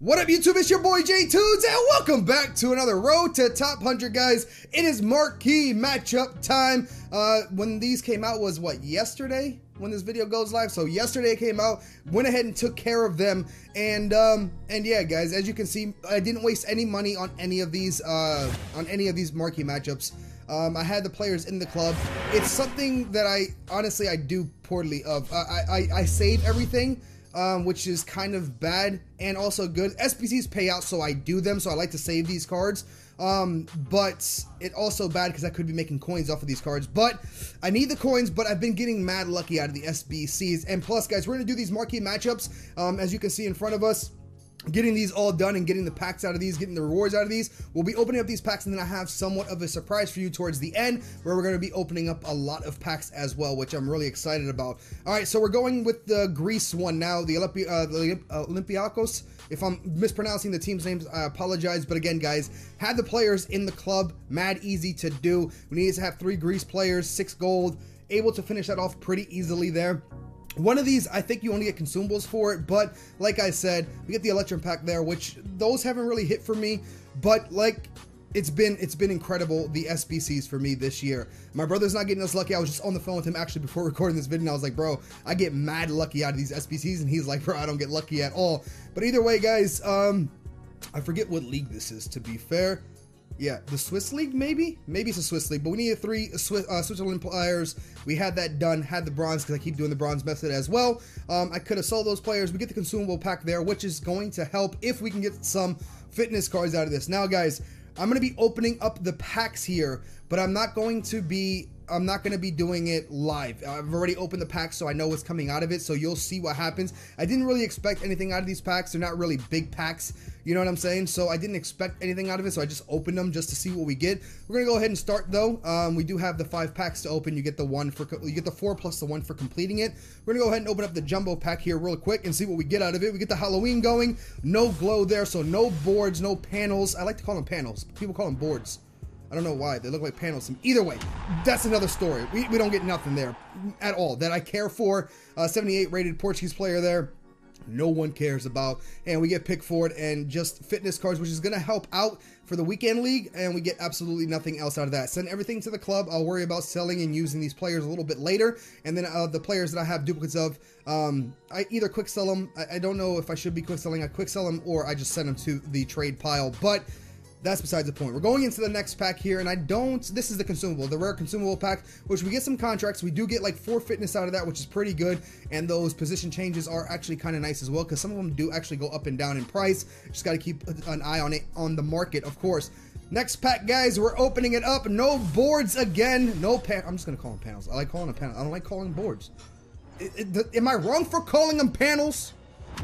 What up YouTube, it's your boy Jtunes and welcome back to another Road to Top 100 guys. It is marquee matchup time. Uh, when these came out was what, yesterday? When this video goes live, so yesterday it came out, went ahead and took care of them, and um, and yeah, guys, as you can see, I didn't waste any money on any of these, uh, on any of these marquee matchups. Um, I had the players in the club. It's something that I honestly I do poorly of. I I, I save everything um, which is kind of bad and also good. SBCs pay out, so I do them, so I like to save these cards. Um, but it also bad because I could be making coins off of these cards. But I need the coins, but I've been getting mad lucky out of the SBCs. And plus, guys, we're going to do these marquee matchups, um, as you can see in front of us getting these all done and getting the packs out of these, getting the rewards out of these. We'll be opening up these packs and then I have somewhat of a surprise for you towards the end where we're going to be opening up a lot of packs as well, which I'm really excited about. All right, so we're going with the Greece one now, the, Olympi uh, the Olympiacos. If I'm mispronouncing the team's names, I apologize. But again, guys, had the players in the club, mad easy to do. We need to have three Greece players, six gold, able to finish that off pretty easily there. One of these, I think you only get consumables for it, but like I said, we get the Electrum pack there, which those haven't really hit for me, but like it's been it's been incredible the SBCs for me this year. My brother's not getting us lucky. I was just on the phone with him actually before recording this video and I was like, bro, I get mad lucky out of these SBCs and he's like, bro, I don't get lucky at all. But either way, guys, um I forget what league this is to be fair. Yeah, the Swiss League, maybe? Maybe it's a Swiss League, but we needed three Swiss, uh, Switzerland players. We had that done, had the bronze, because I keep doing the bronze method as well. Um, I could have sold those players. We get the consumable pack there, which is going to help if we can get some fitness cards out of this. Now, guys, I'm going to be opening up the packs here, but I'm not going to be I'm not going to be doing it live. I've already opened the pack, so I know what's coming out of it, so you'll see what happens. I didn't really expect anything out of these packs. They're not really big packs, you know what I'm saying? So I didn't expect anything out of it, so I just opened them just to see what we get. We're to go ahead and start, though. Um, we do have the five packs to open. You get the one for, you get the four plus the one for completing it. We're to go ahead and open up the jumbo pack here real quick and see what we get out of it. We get the Halloween going. No glow there, so no boards, no panels. I like to call them panels. People call them boards. I don't know why. They look like panels. Some either way, that's another story. We, we don't get nothing there at all that I care for. Uh, 78 rated Portuguese player there. No one cares about. And we get Pickford and just fitness cards, which is going to help out for the weekend league. And we get absolutely nothing else out of that. Send everything to the club. I'll worry about selling and using these players a little bit later. And then uh, the players that I have duplicates of, um, I either quick sell them. I, I don't know if I should be quick selling. I quick sell them or I just send them to the trade pile. But that's besides the point. We're going into the next pack here, and I don't. This is the consumable, the rare consumable pack, which we get some contracts. We do get like four fitness out of that, which is pretty good. And those position changes are actually kind of nice as well, because some of them do actually go up and down in price. Just got to keep an eye on it on the market, of course. Next pack, guys, we're opening it up. No boards again. No pan. I'm just gonna call them panels. I like calling them panels. I don't like calling them boards. It, it, am I wrong for calling them panels?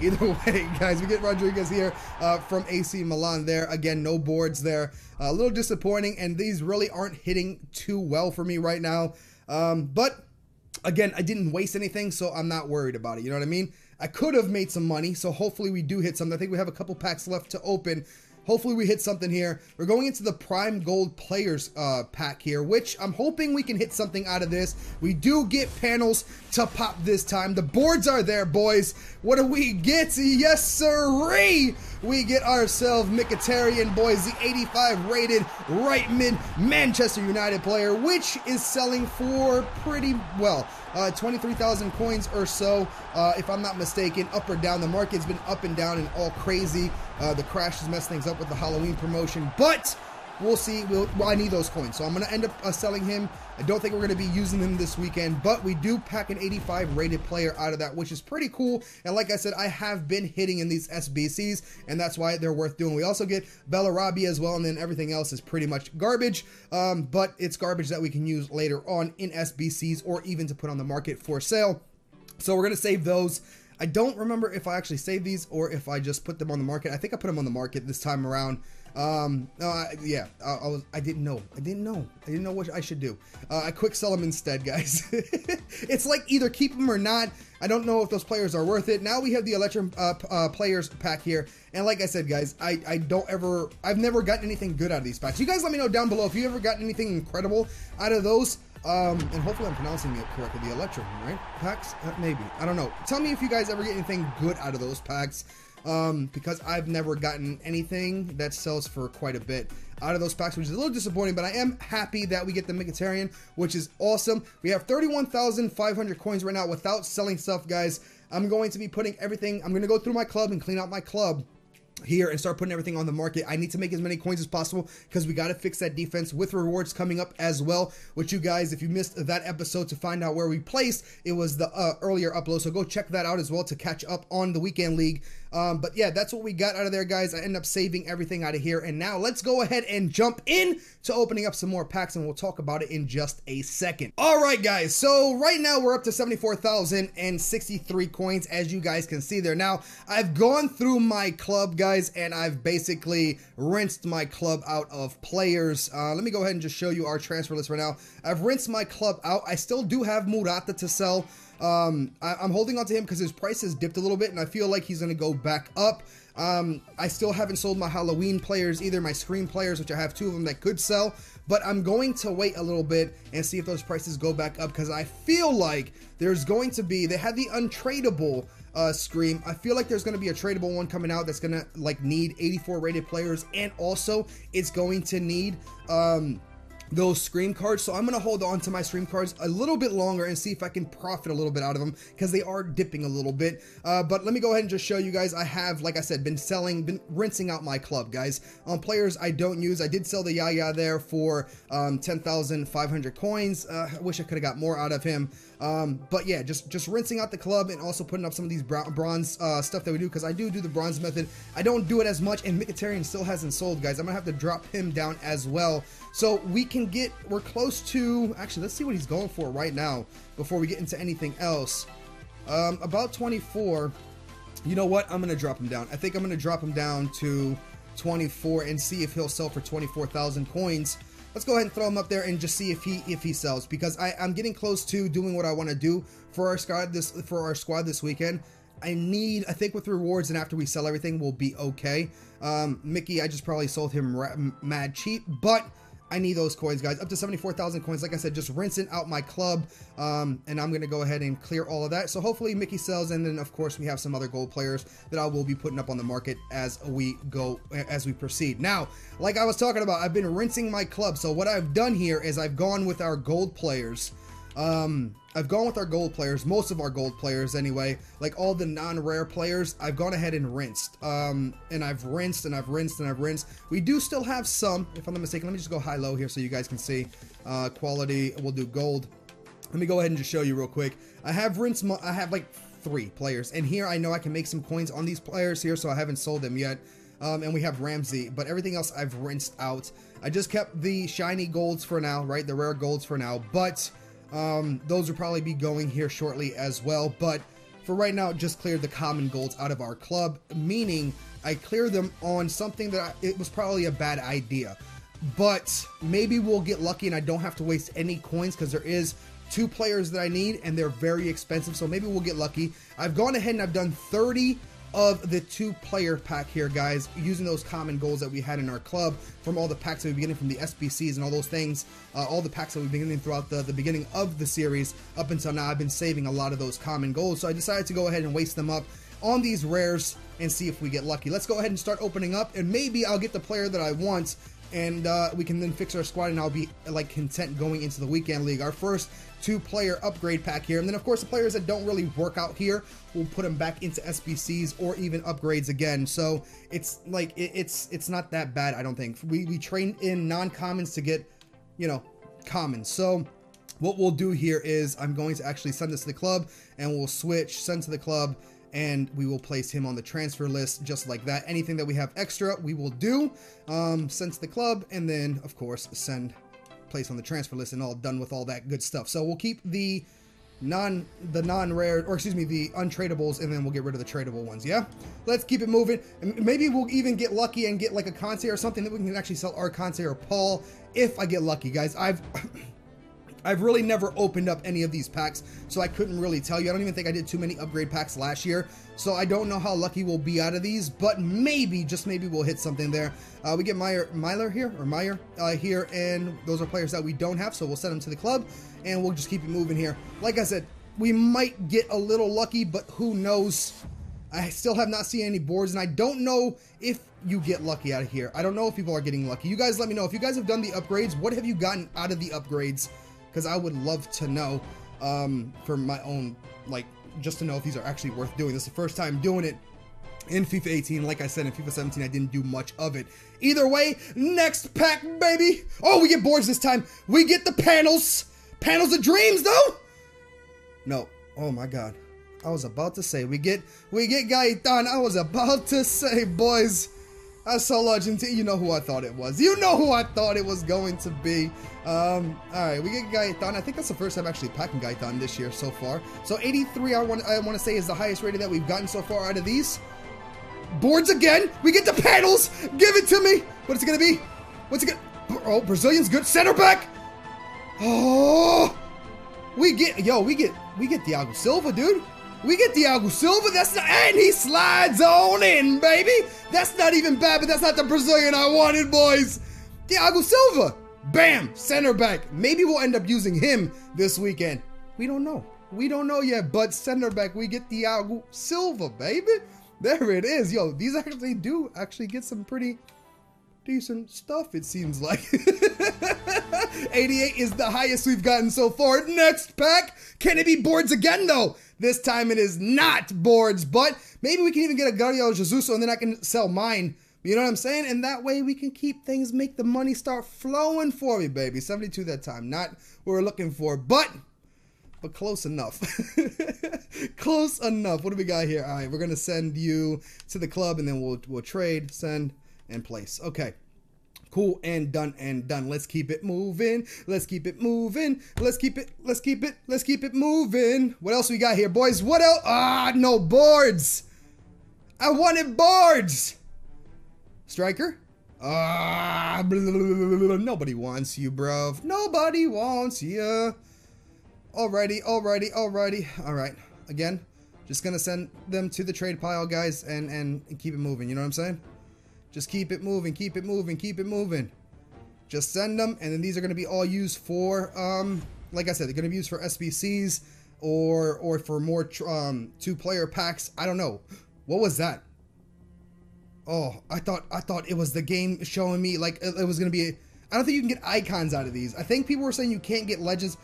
Either way, guys, we get Rodriguez here uh, from AC Milan there. Again, no boards there. Uh, a little disappointing, and these really aren't hitting too well for me right now. Um, but again, I didn't waste anything, so I'm not worried about it. You know what I mean? I could have made some money, so hopefully we do hit something. I think we have a couple packs left to open. Hopefully we hit something here. We're going into the Prime Gold Players uh, pack here, which I'm hoping we can hit something out of this. We do get panels to pop this time. The boards are there, boys. What do we get? Yes, sirree! We get ourselves Mkhitaryan, boys, the 85 rated right mid Manchester United player, which is selling for pretty well. Uh, 23,000 coins or so, uh, if I'm not mistaken, up or down. The market's been up and down and all crazy. Uh, the crash has messed things up with the Halloween promotion, but we'll see. We'll, well, I need those coins, so I'm going to end up uh, selling him. I don't think we're going to be using him this weekend, but we do pack an 85 rated player out of that, which is pretty cool. And like I said, I have been hitting in these SBCs, and that's why they're worth doing. We also get Bellarabi as well, and then everything else is pretty much garbage, um, but it's garbage that we can use later on in SBCs or even to put on the market for sale. So we're going to save those. I don't remember if I actually saved these or if I just put them on the market. I think I put them on the market this time around. Um, yeah, I, I, was, I didn't know. I didn't know. I didn't know what I should do. Uh, I quick sell them instead, guys. it's like either keep them or not. I don't know if those players are worth it. Now we have the Electrum uh, uh, players pack here. And like I said, guys, I, I don't ever, I've never gotten anything good out of these packs. You guys let me know down below if you ever gotten anything incredible out of those. Um, and hopefully I'm pronouncing it correctly. The Electrum, right? Packs? Uh, maybe. I don't know. Tell me if you guys ever get anything good out of those packs. Um, because I've never gotten anything that sells for quite a bit out of those packs, which is a little disappointing, but I am happy that we get the Mkhitaryan, which is awesome. We have 31,500 coins right now without selling stuff, guys. I'm going to be putting everything, I'm going to go through my club and clean out my club here and start putting everything on the market. I need to make as many coins as possible because we got to fix that defense with rewards coming up as well. Which you guys, if you missed that episode to find out where we placed, it was the uh, earlier upload. So go check that out as well to catch up on the weekend league. Um, but yeah, that's what we got out of there, guys. I end up saving everything out of here. And now let's go ahead and jump in to opening up some more packs and we'll talk about it in just a second. All right, guys. So right now we're up to 74,063 coins, as you guys can see there. Now, I've gone through my club, guys, and I've basically rinsed my club out of players. Uh, let me go ahead and just show you our transfer list right now. I've rinsed my club out. I still do have Morata to sell. Um, I, am holding on to him because his price has dipped a little bit, and I feel like he's going to go back up. Um, I still haven't sold my Halloween players either, my Scream players, which I have two of them that could sell. But I'm going to wait a little bit and see if those prices go back up because I feel like there's going to be, they had the untradeable uh, Scream. I feel like there's going to be a tradable one coming out that's going to like need 84 rated players and also it's going to need um, those Scream cards. So I'm going to hold on to my Scream cards a little bit longer and see if I can profit a little bit out of them because they are dipping a little bit. Uh, but let me go ahead and just show you guys. I have, like I said, been selling, been rinsing out my club, guys. On players I don't use, I did sell the Yaya there for um, 10,500 coins. Uh, I wish I could have got more out of him. Um, but yeah, just just rinsing out the club and also putting up some of these bronze uh, stuff that we do because I do do the bronze method. I don't do it as much, and Mkhitaryan still hasn't sold, guys. I'm gonna have to drop him down as well. So we can get, we're close to, actually, let's see what he's going for right now before we get into anything else. Um, about 24. You know what? I'm gonna drop him down. I think I'm gonna drop him down to 24 and see if he'll sell for 24,000 coins let's go ahead and throw him up there and just see if he if he sells because I, I'm getting close to doing what I want to do for our squad this for our squad this weekend. I need I think with rewards and after we sell everything we'll be okay. Um, Mickey I just probably sold him mad cheap, but I need those coins, guys. Up to 74,000 coins. Like I said, just rinsing out my club. Um, and I'm going to go ahead and clear all of that. So hopefully Mickey sells. And then, of course, we have some other gold players that I will be putting up on the market as we go, as we proceed. Now, like I was talking about, I've been rinsing my club. So what I've done here is I've gone with our gold players. Um, I've gone with our gold players, most of our gold players anyway, like all the non-rare players, I've gone ahead and rinsed. Um, and I've rinsed and I've rinsed and I've rinsed. We do still have some, if I'm not mistaken, let me just go high-low here so you guys can see. Uh, quality, we'll do gold. Let me go ahead and just show you real quick. I have rinsed, I have like three players, and here I know I can make some coins on these players here, so I haven't sold them yet. Um, and we have Ramsey, but everything else I've rinsed out. I just kept the shiny golds for now, right? The rare golds for now, but um, those will probably be going here shortly as well, but for right now, just cleared the common golds out of our club, meaning I clear them on something that I, it was probably a bad idea. But maybe we'll get lucky and I don't have to waste any coins because there is two players that I need and they're very expensive. So maybe we'll get lucky. I've gone ahead and I've done 30 of the two player pack here, guys, using those common goals that we had in our club from all the packs that we've been getting from the SBCs and all those things, uh, all the packs that we've been getting throughout the, the beginning of the series up until now. I've been saving a lot of those common goals, so I decided to go ahead and waste them up on these rares and see if we get lucky. Let's go ahead and start opening up, and maybe I'll get the player that I want and uh, we can then fix our squad and I'll be like content going into the weekend league. Our first two player upgrade pack here. And then of course the players that don't really work out here, we'll put them back into SBCs or even upgrades again. So it's like, it, it's it's not that bad, I don't think. We, we train in non-commons to get, you know, commons. So what we'll do here is I'm going to actually send this to the club and we'll switch, send to the club, and we will place him on the transfer list just like that. Anything that we have extra, we will do, um, send to the club, and then, of course, send place on the transfer list and all done with all that good stuff. So we'll keep the non the non-rare or excuse me the untradables and then we'll get rid of the tradable ones yeah let's keep it moving and maybe we'll even get lucky and get like a Kanté or something that we can actually sell our Kanté or Paul if I get lucky guys I've I've really never opened up any of these packs, so I couldn't really tell you. I don't even think I did too many upgrade packs last year, so I don't know how lucky we'll be out of these, but maybe, just maybe we'll hit something there. Uh, we get Meyer, Myler here, or Meyer uh, here, and those are players that we don't have, so we'll send them to the club, and we'll just keep it moving here. Like I said, we might get a little lucky, but who knows? I still have not seen any boards, and I don't know if you get lucky out of here. I don't know if people are getting lucky. You guys let me know. If you guys have done the upgrades, what have you gotten out of the upgrades? Because I would love to know um, for my own, like, just to know if these are actually worth doing. This is the first time doing it in FIFA 18. Like I said, in FIFA 17, I didn't do much of it. Either way, next pack, baby. Oh, we get boards this time. We get the panels. Panels of dreams, though. No. Oh, my God. I was about to say, we get we get Gaitan. I was about to say, boys, I saw Legend. You know who I thought it was. You know who I thought it was going to be. Um, all right, we get Gaitan. I think that's the first time actually packing Gaitan this year so far. So 83, I want I want to say is the highest rating that we've gotten so far out of these. Boards again. We get the panels. Give it to me. What's it gonna be? What's it gonna? Oh, Brazilian's good. Center back. Oh, we get yo. We get we get Thiago Silva, dude. We get Thiago Silva. That's not, and he slides on in, baby. That's not even bad, but that's not the Brazilian I wanted, boys. Thiago Silva. Bam, center back. Maybe we'll end up using him this weekend. We don't know. We don't know yet, but center back, we get Thiago Silva, baby. There it is. Yo, these actually do actually get some pretty decent stuff, it seems like. 88 is the highest we've gotten so far. Next pack. Can it be boards again, though? This time it is not boards, but maybe we can even get a Gabriel Jesus and then I can sell mine. You know what I'm saying? And that way we can keep things, make the money start flowing for me, baby. 72 that time. Not what we're looking for, but but close enough. close enough. What do we got here? All right, we're gonna send you to the club, and then we'll we'll trade, send, and place. Okay. Cool and done and done. Let's keep it moving. Let's keep it moving. Let's keep it. Let's keep it. Let's keep it moving. What else we got here, boys? What else? Ah, no boards. I wanted boards. Striker. Ah, blah, blah, blah, nobody wants you, bro. Nobody wants you. Alrighty, alrighty, alrighty. All right. Again, just gonna send them to the trade pile, guys, and, and keep it moving. You know what I'm saying? Just keep it moving, keep it moving, keep it moving. Just send them, and then these are going to be all used for, um, like I said, they're going to be used for SBCs or or for more um, two-player packs. I don't know. What was that? Oh, I thought I thought it was the game showing me like it, it was going to be. I don't think you can get icons out of these. I think people were saying you can't get legends.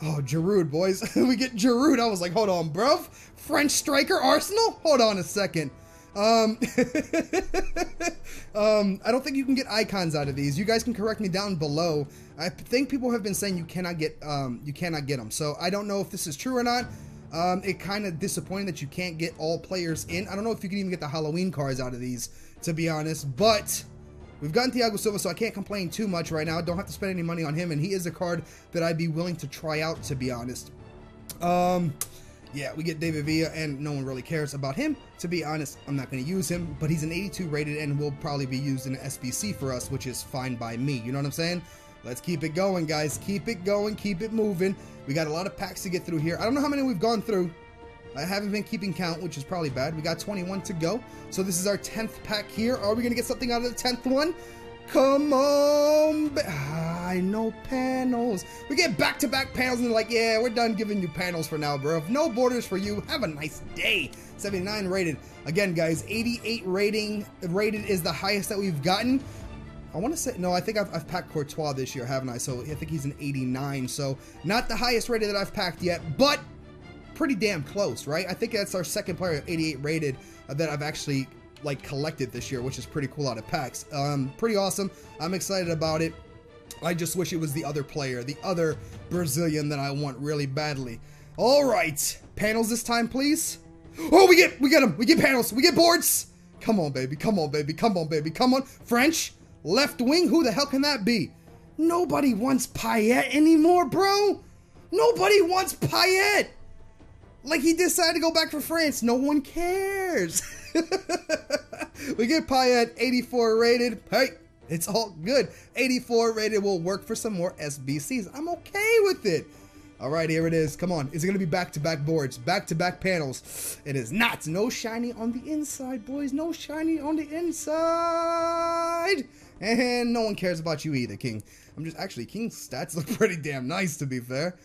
Oh, Giroud, boys. we get Giroud. I was like, hold on, bro. French striker, Arsenal? Hold on a second. Um, um, I don't think you can get icons out of these. You guys can correct me down below. I think people have been saying you cannot get um, you cannot get them. So I don't know if this is true or not. Um, it kind of disappointing that you can't get all players in. I don't know if you can even get the Halloween cards out of these, to be honest. But we've gotten Thiago Silva, so I can't complain too much right now. I Don't have to spend any money on him, and he is a card that I'd be willing to try out, to be honest. Um, yeah, we get David Villa, and no one really cares about him. To be honest, I'm not going to use him, but he's an 82 rated and will probably be used in an SBC for us, which is fine by me. You know what I'm saying? Let's keep it going, guys. Keep it going. Keep it moving. We got a lot of packs to get through here. I don't know how many we've gone through. I haven't been keeping count, which is probably bad. We got 21 to go. So this is our 10th pack here. Are we going to get something out of the 10th one? Come on. Ah, I know panels. We get back-to-back -back panels and they're like, yeah, we're done giving you panels for now, bro. No borders for you. Have a nice day. 79 rated. Again, guys, 88 rating. Rated is the highest that we've gotten. I want to say, no, I think I've, I've, packed Courtois this year, haven't I? So I think he's an 89. So not the highest rated that I've packed yet, but pretty damn close, right? I think that's our second player 88 rated uh, that I've actually like collected this year, which is pretty cool out of packs. Um, pretty awesome. I'm excited about it. I just wish it was the other player, the other Brazilian that I want really badly. All right, panels this time, please. Oh, we get, we get them. We get panels. We get boards. Come on, baby. Come on, baby. Come on, baby. Come on. French, left wing. Who the hell can that be? Nobody wants Payet anymore, bro. Nobody wants Payet. Like he decided to go back for France. No one cares. we get Payet 84 rated. Hey, it's all good. 84 rated will work for some more SBCs. I'm okay with it. All right, here it is. Come on. Is it going to be back-to-back -back boards, back-to-back -back panels? It is not. No shiny on the inside, boys. No shiny on the inside. And no one cares about you either, King. I'm just actually King's stats look pretty damn nice, to be fair.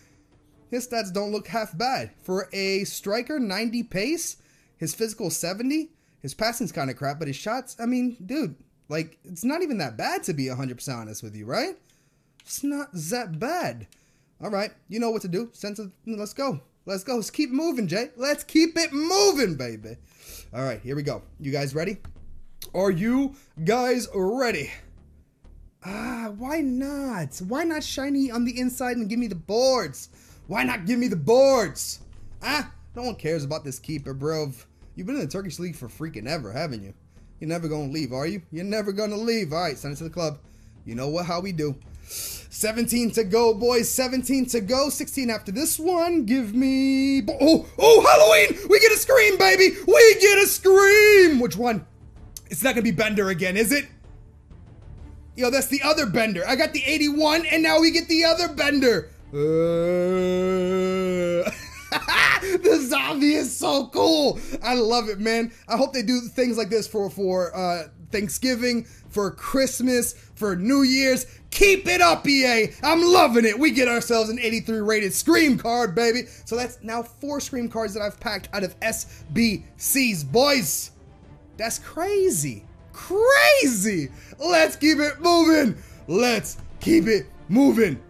His stats don't look half bad. For a striker, 90 pace, His physical 70. His passing's kind of crap, but his shots, I mean, dude, like, it's not even that bad to be 100% honest with you, right? It's not that bad. All right, you know what to do. Sense of, let's go. Let's go. Let's keep moving, Jay. Let's keep it moving, baby. All right, here we go. You guys ready? Are you guys ready? Ah, why not? Why not shiny on the inside and give me the boards? Why not give me the boards? Ah, no one cares about this keeper, bro. You've been in the Turkish League for freaking ever, haven't you? You're never gonna leave, are you? You're never gonna leave. All right, send it to the club. You know what? How we do. 17 to go, boys. 17 to go. 16 after this one. Give me. Oh, oh, Halloween! We get a scream, baby! We get a scream! Which one? It's not gonna be Bender again, is it? Yo, that's the other Bender. I got the 81, and now we get the other Bender. Uh... the zombie is so cool. I love it, man. I hope they do things like this for for uh, Thanksgiving, for Christmas, for New Year's. Keep it up, EA. I'm loving it. We get ourselves an 83 rated Scream card, baby. So that's now four Scream cards that I've packed out of SBCs, boys. That's crazy. Crazy. Let's keep it moving. Let's keep it moving.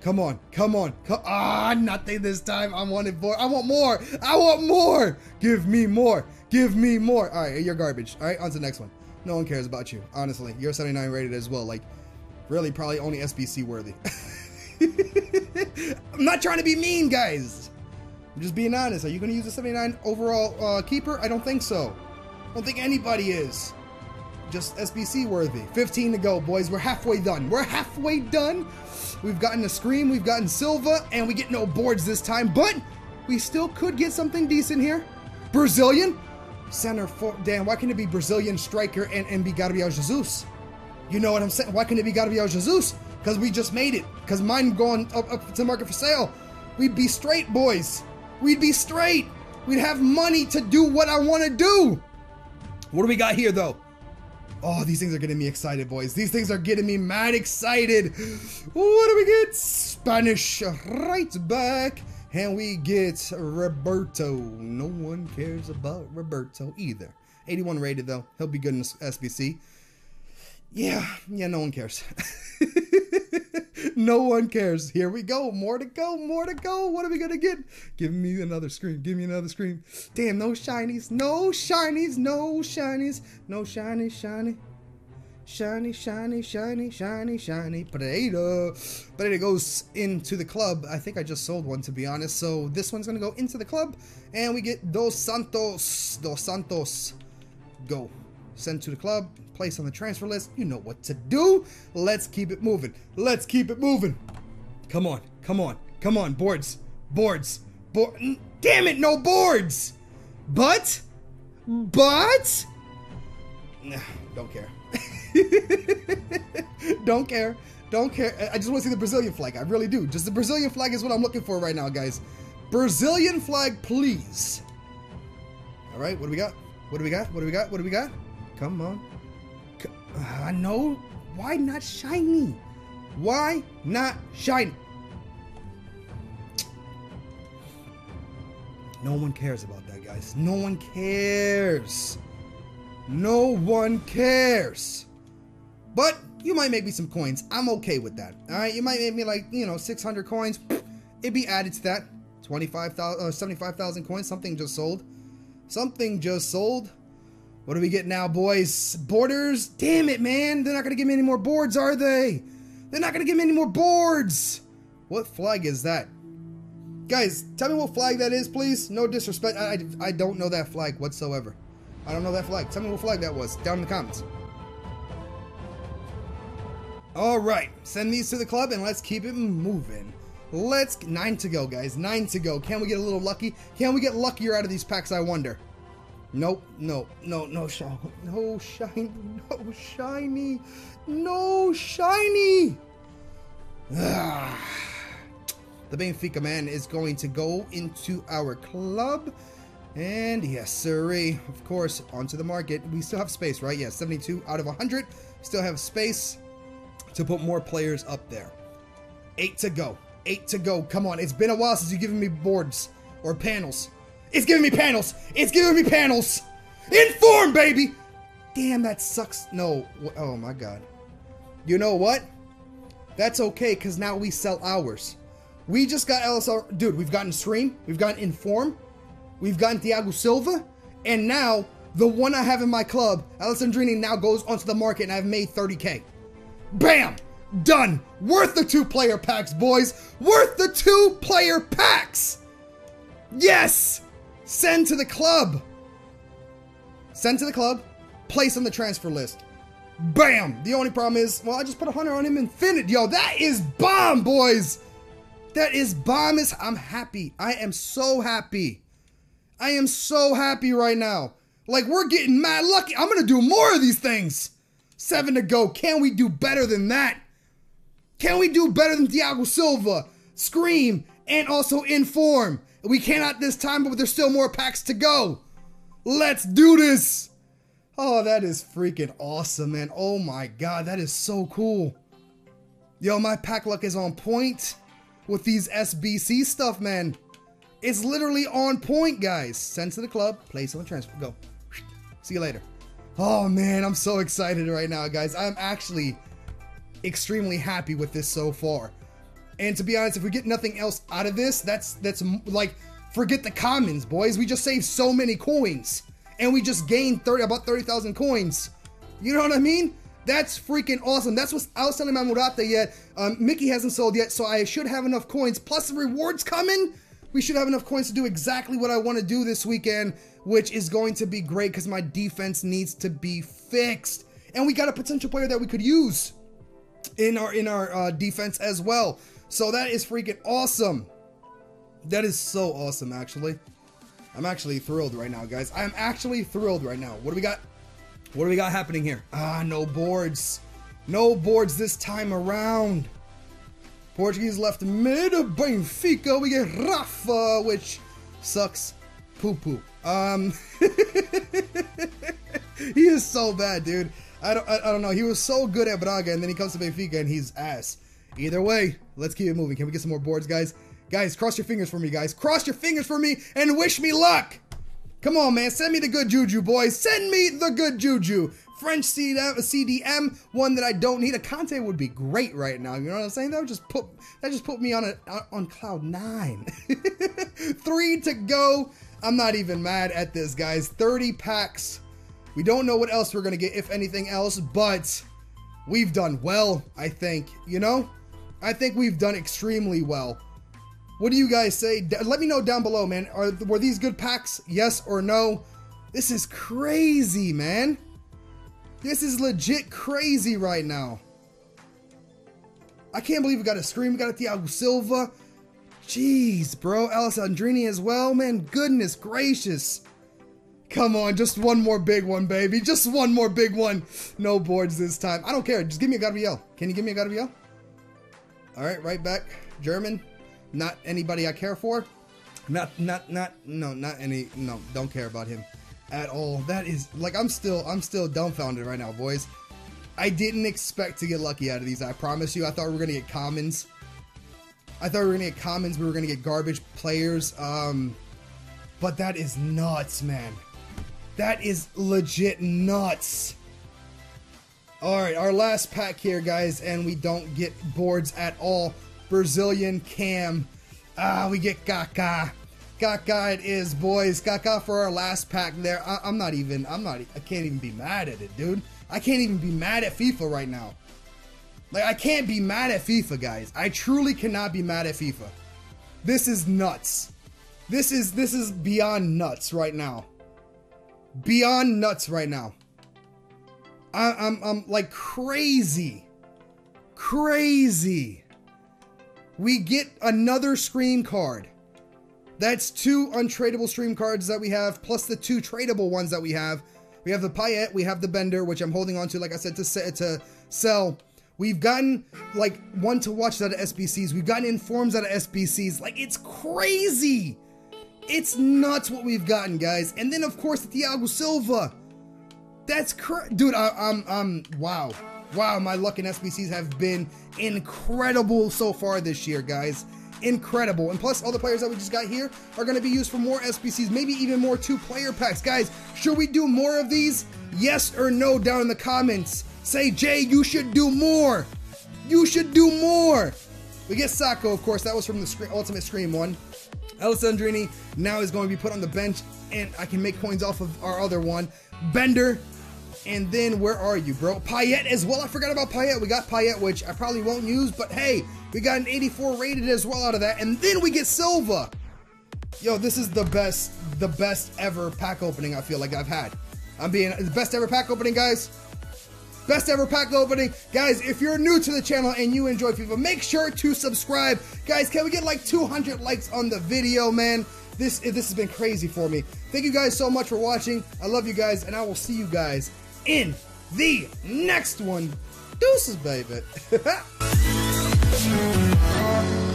Come on, come on, come ah, nothing this time. I wanted more. I want more. I want more. Give me more. Give me more. All right, you're garbage. All right, on to the next one. No one cares about you, honestly. You're 79 rated as well. Like, really, probably only SBC worthy. I'm not trying to be mean, guys. I'm just being honest. Are you going to use a 79 overall uh, keeper? I don't think so. I don't think anybody is. Just SBC worthy. 15 to go, boys. We're halfway done. We're halfway done. We've gotten a Scream, we've gotten Silva, and we get no boards this time, but we still could get something decent here. Brazilian? Center for damn, why can't it be Brazilian striker and, and be Gabriel Jesus? You know what I'm saying? Why can't it be Gabriel Jesus? Because we just made it. Because mine going up, up to market for sale. We'd be straight, boys. We'd be straight. We'd have money to do what I want to do. What do we got here, though? Oh, these things are getting me excited, boys. These things are getting me mad excited. What do we get? Spanish right back. And we get Roberto. No one cares about Roberto either. 81 rated, though. He'll be good in SBC. Yeah, yeah, no one cares. no one cares. Here we go. More to go. More to go. What are we going to get? Give me another scream. Give me another scream. Damn, no shinies. No shinies. No shinies. No shiny, shiny. Shiny, shiny, shiny, shiny, shiny. Potato. Potato goes into the club. I think I just sold one, to be honest. So this one's going to go into the club. And we get Dos Santos. Dos Santos. Go. Send to the club place on the transfer list. You know what to do. Let's keep it moving. Let's keep it moving. Come on, come on, come on, boards, boards, board. Damn it, no boards. But, but, nah, don't care. don't care. Don't care. I just want to see the Brazilian flag. I really do. Just the Brazilian flag is what I'm looking for right now, guys. Brazilian flag, please. All right, what do we got? What do we got? What do we got? What do we got? Come on. I uh, know. Why not shiny? Why not shiny? No one cares about that, guys. No one cares. No one cares. But you might make me some coins. I'm okay with that. All right, you might make me like, you know, 600 coins. It'd be added to that. 25,000 uh, 75,000 coins. Something just sold. Something just sold. What do we get now, boys? Borders? Damn it, man. They're not going to give me any more boards, are they? They're not going to give me any more boards. What flag is that? Guys, tell me what flag that is, please. No disrespect. I, I, I don't know that flag whatsoever. I don't know that flag. Tell me what flag that was down in the comments. All right, send these to the club and let's keep it moving. Let's nine to go, guys. Nine to go. Can we get a little lucky? Can we get luckier out of these packs? I wonder. Nope, no, no, no shiny, no shiny, no shiny, no shiny. Ah. The Benfica man is going to go into our club. And yes, sirree, of course, onto the market. We still have space, right? Yeah, 72 out of 100. Still have space to put more players up there. Eight to go. Eight to go. Come on. It's been a while since you've given me boards or panels. It's giving me panels. It's giving me panels. Inform, baby. Damn, that sucks. No. Oh my god. You know what? That's okay, because now we sell ours. We just got LSR. Dude, we've gotten Scream. We've gotten Inform. We've gotten Thiago Silva. And now, the one I have in my club, Alessandrini, now goes onto the market and I've made 30k. Bam! Done! Worth the two player packs, boys! Worth the two player packs! Yes! Send to the club! Send to the club, place on the transfer list. Bam! The only problem is, well, I just put a hundred on him infinite. Yo, that is bomb, boys! That is bomb I'm happy. I am so happy. I am so happy right now. Like we're getting mad lucky. I'm gonna do more of these things. Seven to go. Can we do better than that? Can we do better than Thiago Silva, Scream, and also Inform? We cannot this time, but there's still more packs to go. Let's do this. Oh, that is freaking awesome, man. Oh my god, that is so cool. Yo, my pack luck is on point with these SBC stuff, man. It's literally on point, guys. Send to the club, place on the transfer. Go. See you later. Oh man, I'm so excited right now, guys. I'm actually extremely happy with this so far. And to be honest, if we get nothing else out of this, that's that's like forget the commons, boys. We just saved so many coins and we just gained 30 about 30,000 coins. You know what I mean? That's freaking awesome. That's what I was telling my Morata yet. Um, Mickey hasn't sold yet, so I should have enough coins. Plus the rewards coming. We should have enough coins to do exactly what I want to do this weekend, which is going to be great because my defense needs to be fixed. And we got a potential player that we could use in our in our uh, defense as well. So that is freaking awesome. That is so awesome, actually. I'm actually thrilled right now, guys. I'm actually thrilled right now. What do we got? What do we got happening here? Ah, no boards. No boards this time around. Portuguese left mid of Benfica. We get Rafa, which sucks poo poo. Um, he is so bad, dude. I don't, I, I, don't know. He was so good at Braga, and then he comes to Benfica, and he's ass. Either way, let's keep it moving. Can we get some more boards, guys? Guys, cross your fingers for me, guys. Cross your fingers for me and wish me luck. Come on, man. Send me the good juju, boys. Send me the good juju. French CDM, one that I don't need. A Kanté would be great right now. You know what I'm saying? That would just put that just put me on a on cloud nine. Three to go. I'm not even mad at this, guys. 30 packs. We don't know what else we're gonna get, if anything else, but we've done well, I think. You know? I think we've done extremely well. What do you guys say? Let me know down below, man. Are were these good packs? Yes or no? This is crazy, man. This is legit crazy right now. I can't believe we got a scream. We got a Thiago Silva. Jeez, bro. Alessandrini as well, man. Goodness gracious. Come on, just one more big one, baby. Just one more big one. No boards this time. I don't care. Just give me a Gabriel. Can you give me a Gabriel? All right, right back. German not anybody I care for. Not, not, not, no, not any, no, don't care about him at all. That is, like, I'm still, I'm still dumbfounded right now, boys. I didn't expect to get lucky out of these, I promise you. I thought we were going to get commons. I thought we were going to get commons, we were going to get garbage players. Um, but that is nuts, man. That is legit nuts. Alright, our last pack here, guys, and we don't get boards at all. Brazilian cam. Ah, we get Kaká. Kaká it is, boys. Kaká for our last pack there. I, am not even, I'm not, I can't even be mad at it, dude. I can't even be mad at FIFA right now. Like, I can't be mad at FIFA, guys. I truly cannot be mad at FIFA. This is nuts. This is, this is beyond nuts right now. Beyond nuts right now. I, I'm, I'm like crazy. Crazy we get another Scream card. That's two untradeable Scream cards that we have, plus the two tradable ones that we have. We have the Payet, we have the Bender, which I'm holding on to, like I said, to, to sell. We've gotten, like, one to watch out of SBCs. We've gotten informs out of SBCs. Like, it's crazy. It's nuts what we've gotten, guys. And then, of course, the Thiago Silva. That's crazy. Dude, I, I'm, I'm, wow. Wow, my luck in SBCs have been incredible so far this year, guys. incredible. And plus, all the players that we just got here are going to be used for more SBCs, maybe even more two-player packs. Guys, should we do more of these? Yes or no down in the comments. Say, Jay, you should do more. You should do more. We get Sako, of course. That was from the Ultimate Scream one. Alessandrini now is going to be put on the bench, and I can make coins off of our other one. Bender, and then where are you, bro? Payet as well. I forgot about Payet. We got Payet, which I probably won't use, but hey, we got an 84 rated as well out of that. And then we get Silva. Yo, this is the best, the best ever pack opening I feel like I've had. I'm being the best ever pack opening, guys. Best ever pack opening. Guys, if you're new to the channel and you enjoy FIFA, make sure to subscribe. Guys, can we get like 200 likes on the video, man? This, this has been crazy for me. Thank you guys so much for watching. I love you guys, and I will see you guys in the next one. Deuces, baby.